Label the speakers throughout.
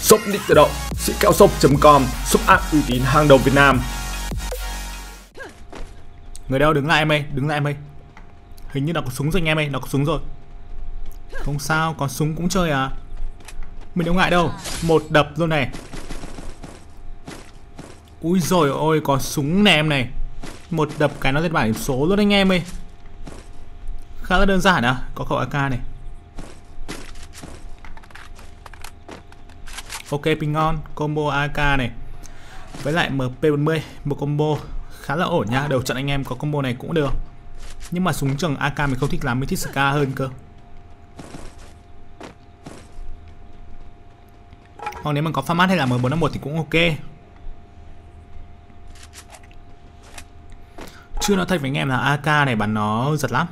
Speaker 1: Shop Nick tự động, sĩ kẹo shop.com, shop app uy tín hàng đầu Việt Nam.
Speaker 2: Người đâu đứng lại em ơi, đứng lại em ơi. Hình như nó có súng rồi anh em ơi, nó có súng rồi. Không sao, có súng cũng chơi à. Mình đâu ngại đâu, một đập luôn này. Ui rồi ôi, có súng nè em này. Một đập cái nó lên bảng điểm số luôn anh em ơi. Khá là đơn giản à, có khẩu AK này. Ok ping ngon, combo AK này. Với lại MP40, một combo khá là ổn nha. Đầu trận anh em có combo này cũng được. Nhưng mà súng trường AK mình không thích lắm, mình thích Ska hơn cơ. Hoặc nếu mà có format hay là M451 thì cũng ok. Chưa nói thật với anh em là AK này bắn nó giật lắm.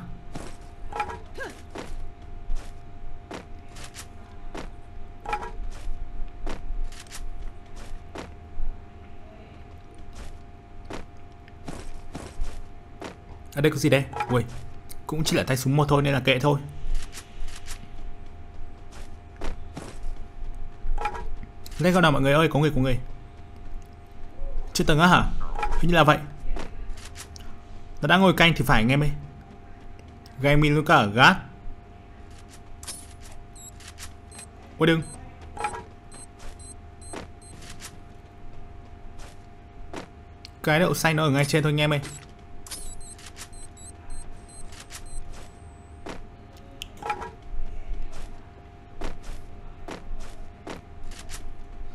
Speaker 2: Ở đây có gì đây? Ui, cũng chỉ là tay súng một thôi nên là kệ thôi. Lên con nào mọi người ơi, có người có người. Trên tầng á hả? Hình như là vậy. Nó đang ngồi canh thì phải anh em ơi. gaming luôn cả gát. Ôi đừng. Cái đậu xanh nó ở ngay trên thôi anh em ơi.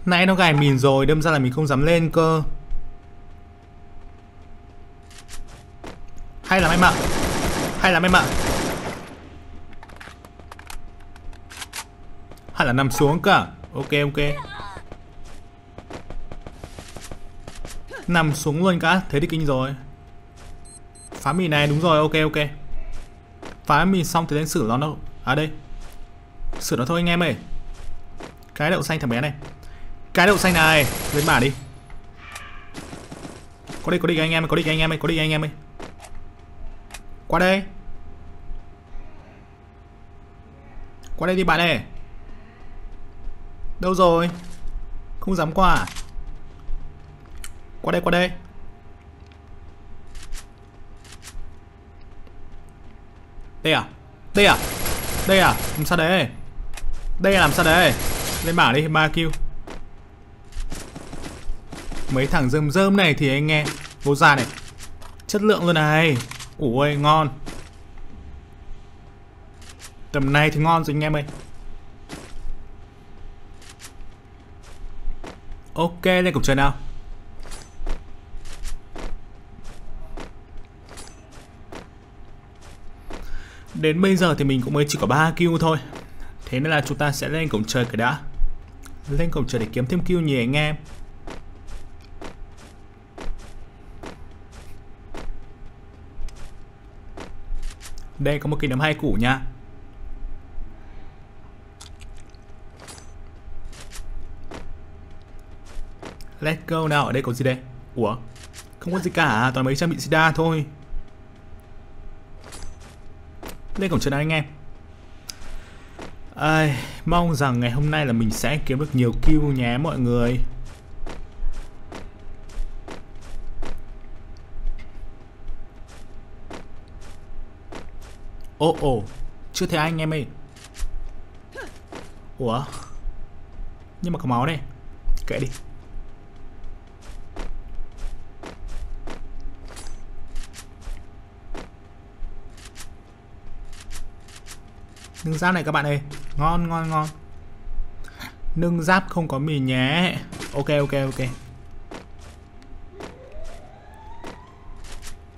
Speaker 2: Nãy nó gài mìn rồi, đâm ra là mình không dám lên cơ. Hay là em ạ Hay là em ạ Hay là nằm xuống cả à? Ok ok. Nằm xuống luôn cả. Thế thì kinh rồi. Phá mìn này đúng rồi. Ok ok. Phá mìn xong thì lên xử nó đâu. À đây. Sửa nó thôi anh em ơi. Cái đậu xanh thằng bé này cái đậu xanh này. Lên bả đi. Có đi có đi anh em Có đi anh em ơi, Có đi anh em ơi. Qua đây. Qua đây đi bạn ơi. Đâu rồi? Không dám qua à? Qua đây qua đây. Đây à? Đây à? Đây à? Làm sao đấy? Đây là làm sao đấy? Lên bảng đi 3 kill. Mấy thằng rơm rơm này thì anh nghe. Vô ra này. Chất lượng luôn này. Ủa ngon. Tầm này thì ngon rồi anh em ơi. Ok, lên cổng trời nào. Đến bây giờ thì mình cũng mới chỉ có 3 kill thôi. Thế nên là chúng ta sẽ lên cổng trời cái đã. Lên cổng trời để kiếm thêm kill nhỉ anh em. Đây có một cái nấm hai củ nha Let's go nào, ở đây có gì đây? Ủa? Không có gì cả, à? toàn mấy trang bị sida thôi Lên cổng trận anh em Ai, Mong rằng ngày hôm nay là mình sẽ kiếm được nhiều kill nhé mọi người Ồ ồ, Chưa thấy anh em ơi. Ủa? Nhưng mà có máu này Kệ đi. Nương giáp này các bạn ơi. Ngon ngon ngon. Nương giáp không có mì nhé. Ok ok ok.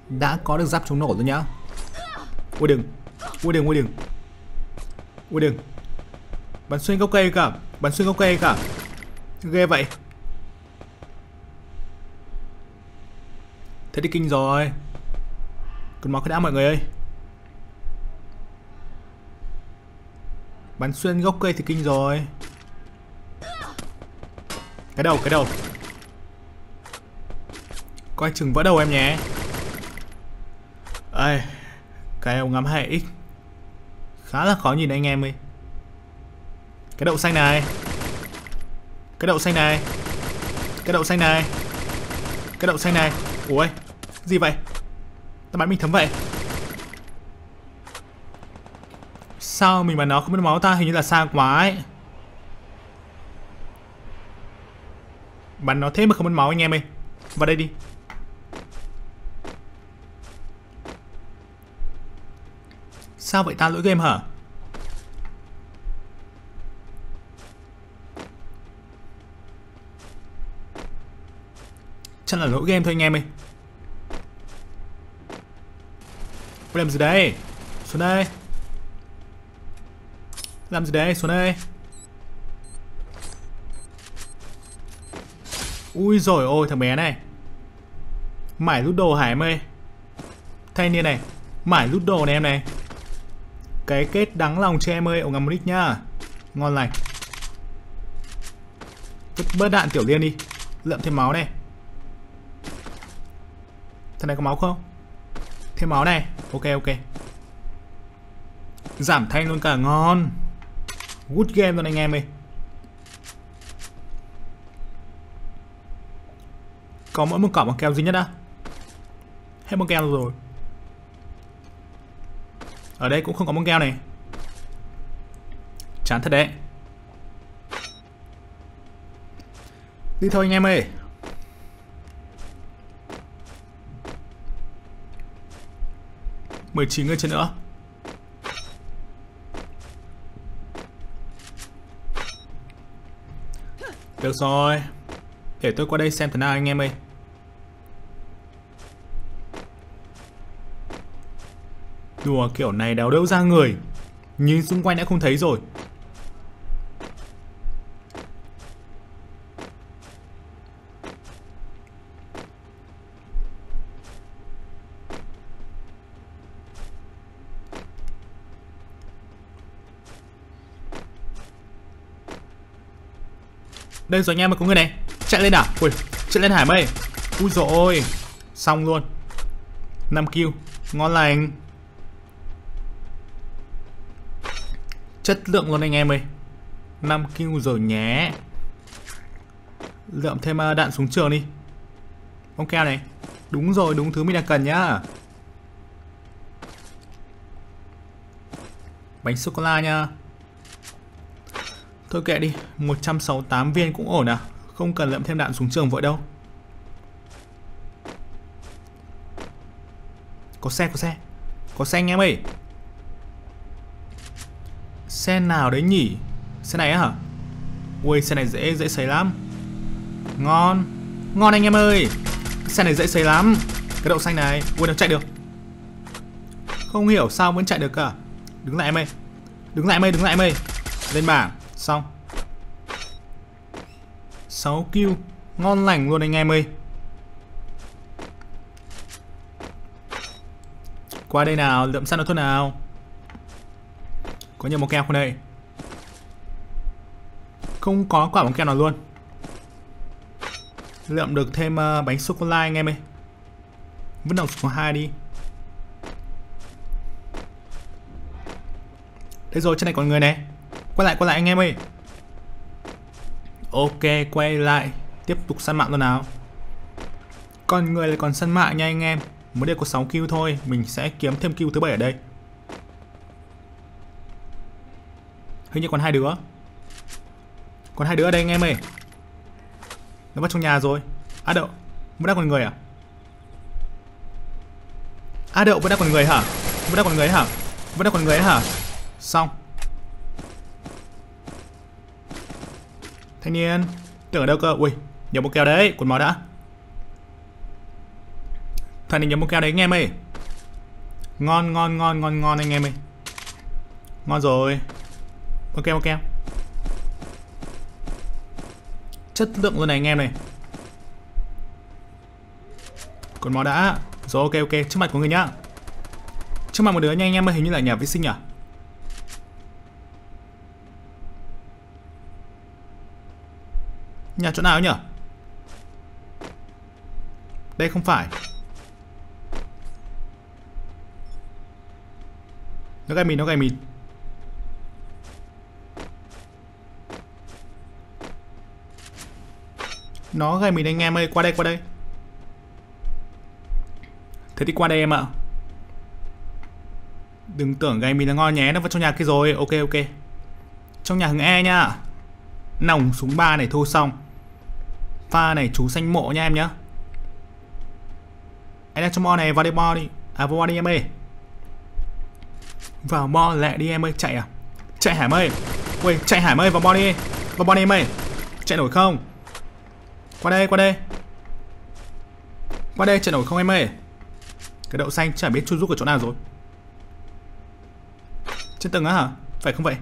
Speaker 2: Đã có được giáp chống nổ rồi nhá. Ui, đừng. Ui đừng, ui đừng. Ui đừng. Bắn xuyên gốc cây cả Bắn xuyên gốc cây cả. Ghê vậy. Thế thì kinh rồi. Cần máu cái đã mọi người ơi. Bắn xuyên gốc cây thì kinh rồi. Cái đầu, cái đầu. Coi chừng vỡ đầu em nhé. Ê Cái ông ngắm 2x Khá là khó nhìn anh em ơi. Cái đậu xanh này. Cái đậu xanh này. Cái đậu xanh này. Cái đậu xanh này. Ủa, Gì vậy? Tao bắn mình thấm vậy. Sao mình mà nó không biết máu ta? Hình như là xa quá ấy. Bắn nó thế mà không mất máu anh em ơi. Vào đây đi. Sao vậy ta lỗi game hả? Chắc là lỗi game thôi anh em ơi. Làm gì đây? Xuống đây. Làm gì đây? Xuống đây. Ui rồi ôi, thằng bé này. Mải rút đồ hải em ơi? Thanh niên này, Mải rút đồ này em này. Cái kết đắng lòng cho em ơi, Ông ngắm nhá. Ngon lành. Vứt bớt đạn tiểu liên đi. Lượm thêm máu này. Thằng này có máu không? Thêm máu này. Ok ok. Giảm thanh luôn cả, ngon. Good game luôn anh em ơi. Có mỗi một cỏ bằng keo duy nhất á? Hết băng keo rồi. Ở đây cũng không có băng keo này. Chán thật đấy. Đi thôi anh em ơi. Mười chín người trên nữa. Được rồi. Để tôi qua đây xem thế nào anh em ơi. Đùa kiểu này đéo đâu ra người. Nhưng xung quanh đã không thấy rồi. Đây rồi anh em mà có người này. Chạy lên à? Ui, chạy lên hải mây. Ui dồi ôi. Xong luôn. 5 kill. Ngon lành. Chất lượng luôn anh em ơi. 5 kill rồi nhé. Lượm thêm à, đạn xuống trường đi. Ông keo này. Đúng rồi, đúng thứ mình đang cần nhá. Bánh sô-cô-la nha. Thôi kệ đi 168 viên cũng ổn à. Không cần lượm thêm đạn xuống trường vội đâu. Có xe có xe. Có xe anh em ơi. Xe nào đấy nhỉ? Xe này á hả? Ui, xe này dễ dễ sấy lắm. Ngon. Ngon anh em ơi. Xe này dễ sấy lắm. Cái đậu xanh này, Ui, nó chạy được. Không hiểu sao vẫn chạy được cả Đứng lại em ơi. Đứng lại em ơi, đứng lại em ơi. Lên bảng. Xong. 6 kill Ngon lành luôn anh em ơi. Qua đây nào, Lượm săn nó thôi nào? Có nhiều một keo không đây. Không có quả bóng keo nào luôn. Lượm được thêm uh, bánh sô-cô-la anh em ơi. Vứt đồng số 2 đi. Thế rồi trên này còn người này. Quay lại quay lại anh em ơi. Ok quay lại. Tiếp tục săn mạng luôn nào. Còn người là còn săn mạng nha anh em. Mới đây có 6 kill thôi. Mình sẽ kiếm thêm kill thứ bảy ở đây. Hình như còn hai đứa. Còn hai đứa ở đây anh em ơi. Nó vào trong nhà rồi. À đậu, Vẫn đang còn người à? À đậu vẫn đang còn người hả? Vẫn đang còn người hả? Vẫn đang còn người hả? Xong. Thanh niên, Tưởng ở đâu cơ? Ui Nhớ một keo đấy Quần máu đã. Thằng này nhớ một keo đấy anh em ơi. Ngon ngon ngon ngon ngon anh em ơi. Ngon rồi. Ok ok. Chất lượng luôn này anh em này. Còn máu đã. Rồi ok ok. Trước mặt của người nhá. Trước mặt một đứa nha anh em ơi Hình như là nhà vệ sinh à Nhà chỗ nào nhỉ? Đây không phải. Nó gai mình, nó gai mình Nó gây mình anh em ơi, Qua đây qua đây. Thế thì qua đây em ạ. Đừng tưởng gây mình là ngon nhé, Nó vào trong nhà kia rồi. Ok ok. Trong nhà hứng E nha Nòng súng ba này thu xong. Pha này chú xanh mộ nha em nhá. Anh đang trong bo này, vào đây bo đi. À vào bo đi em ơi. Vào bo lẹ đi em ơi, Chạy à? Chạy Hải ơi Ui, chạy Hải ơi vào bo đi. Vào bo đi em ơi. Chạy nổi không? Qua đây qua đây. Qua đây, trận nổi không em ơi. Cái đậu xanh chả biết chu giúp ở chỗ nào rồi. Trên tầng á hả? Phải không vậy?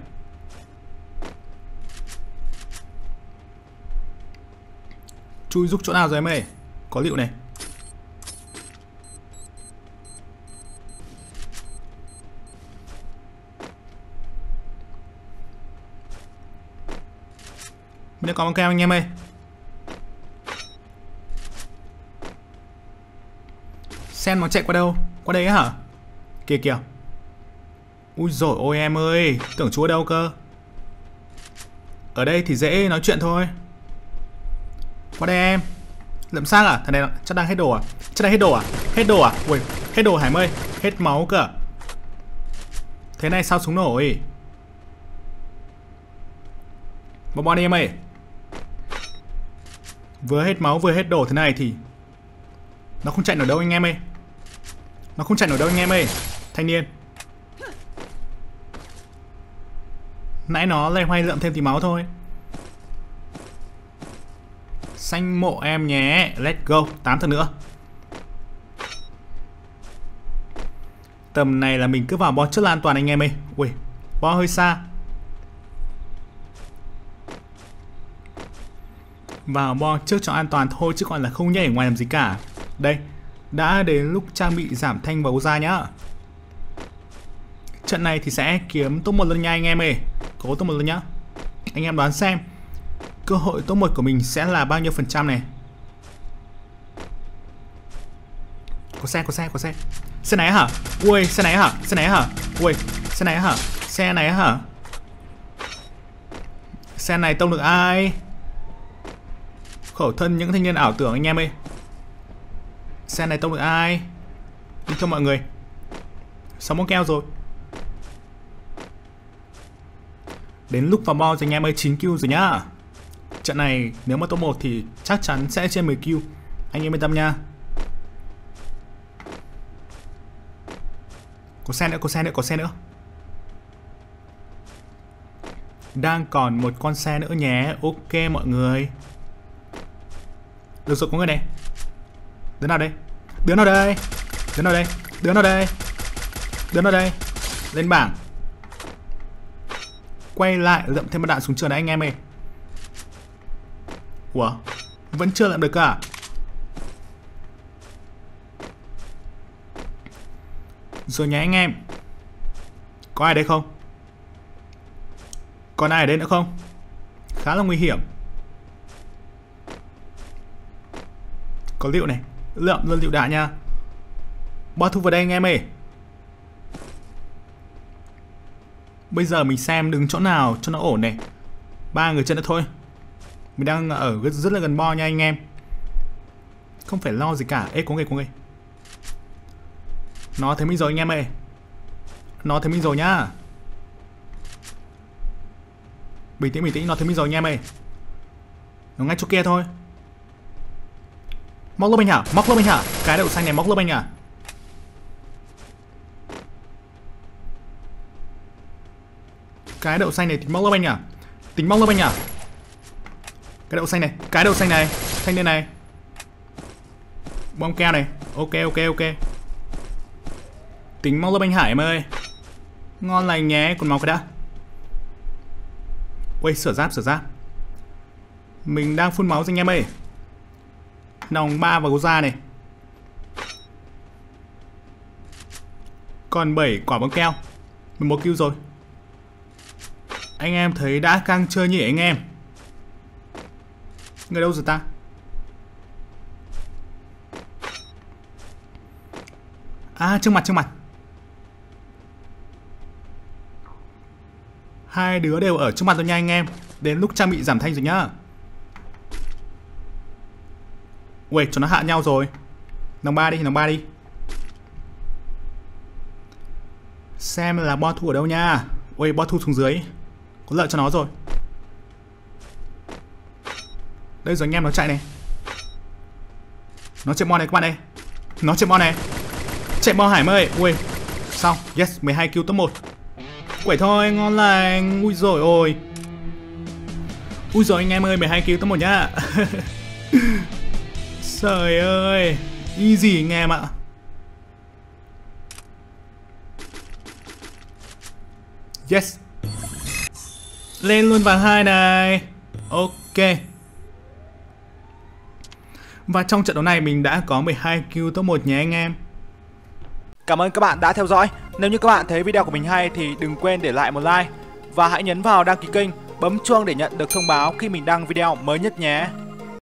Speaker 2: Chui giúp chỗ nào rồi em ơi? Có liệu này. Mình đã có một keo anh em ơi. Sen nó chạy qua đâu? Qua đây hả? Kìa kìa. Ui rồi ôi em ơi Tưởng chú ở đâu cơ? Ở đây thì dễ nói chuyện thôi. Qua đây em. Lượm xác à? Thằng này chắc đang hết đồ à? Chắc đang hết đồ à? Hết đồ à? Ui, hết đồ Hải ơi Hết máu cơ. Thế này sao súng nổi Bọn đi em ơi. Vừa hết máu vừa hết đồ thế này thì Nó không chạy nổi đâu anh em ơi. Nó không chạy nổi đâu anh em ơi. Thanh niên. Nãy nó lay hoay lượm thêm tí máu thôi. Xanh mộ em nhé. Let's go. 8 thằng nữa. Tầm này là mình cứ vào bo trước là an toàn anh em ơi. Ui, Bo hơi xa. Vào bo trước cho an toàn thôi chứ còn là không nhảy ngoài làm gì cả. Đây. Đã đến lúc trang bị giảm thanh và ra nhá. Trận này thì sẽ kiếm top một lần nha anh em ơi. Cố top một lần nhá. Anh em đoán xem, cơ hội top 1 của mình sẽ là bao nhiêu phần trăm này? Có xe có xe có xe. Xe này hả? Ui, xe này hả? Xe này hả? Ui, xe này hả? Xe này hả? Xe này tông được ai? Khẩu thân những thanh niên ảo tưởng anh em ơi xe này tông được ai? Đi cho mọi người. Sáu món keo rồi. Đến lúc vào bo thì anh em ơi 9 kill rồi nhá. Trận này nếu mà top 1 thì chắc chắn sẽ trên 10 kill. Anh em yên tâm nha. Có xe nữa, có xe nữa, có xe nữa. Đang còn một con xe nữa nhé. Ok mọi người. Được rồi có người này. Đứa nào đây Đứa nào đây. Đứa nào đây. Đứa nào đây. Đứa nào đây. Lên bảng. Quay lại lượm thêm một đạn xuống trường này anh em ơi. Ủa? Vẫn chưa làm được cả Rồi nhé anh em. Có ai đây không? Còn ai ở đây nữa không? Khá là nguy hiểm. Có liệu này. Lượm luôn liệu đạn nha. Bao thu vào đây anh em ơi. Bây giờ mình xem đứng chỗ nào cho nó ổn này. Ba người chân nữa thôi. Mình đang ở rất là gần bo nha anh em. Không phải lo gì cả. Ê, có người có người. Nó thấy mình rồi anh em ơi. Nó thấy mình rồi nhá. Bình tĩnh bình tĩnh. Nó thấy mình rồi anh em ơi. Nó ngay chỗ kia thôi. Móc lớp anh hả Móc lớp anh hả Cái đậu xanh này móc lớp anh à Cái đậu xanh này tính móc lớp anh à Tính móc lớp anh à cái đậu xanh này, cái đậu xanh này, xanh đây này. Bom keo này. Ok ok ok. Tính móc lớp anh hải em ơi. Ngon lành nhé còn máu cái đã. Ui sửa giáp sửa giáp. Mình đang phun máu anh em ơi nòng ba và gấu da này. Còn 7 quả bóng keo. 11 kill rồi. Anh em thấy đã căng chơi nhỉ anh em? Người đâu rồi ta? À trước mặt trước mặt. Hai đứa đều ở trước mặt tôi nha anh em. Đến lúc trang bị giảm thanh rồi nhá. Ui, cho nó hạ nhau rồi. Nòng 3 đi, nòng 3 đi. Xem là bo thu ở đâu nha. Ui, bo thu xuống dưới. Có lợi cho nó rồi. Đây rồi anh em nó chạy này. Nó chạy bo này các bạn đây. Nó chạy bo này. Chạy bo Hải ơi. Ui. Xong. Yes, 12 kill top 1. Quẩy thôi, ngon lành. Ui rồi ôi. Ui rồi anh em ơi, 12 kill top 1 nhá. Trời ơi. Easy anh em ạ. Yes. Lên luôn vàng hai này. Ok. Và trong trận đấu này mình đã có 12 kill top 1 nhé anh em.
Speaker 3: Cảm ơn các bạn đã theo dõi. Nếu như các bạn thấy video của mình hay thì đừng quên để lại một like và hãy nhấn vào đăng ký kênh, bấm chuông để nhận được thông báo khi mình đăng video mới nhất nhé.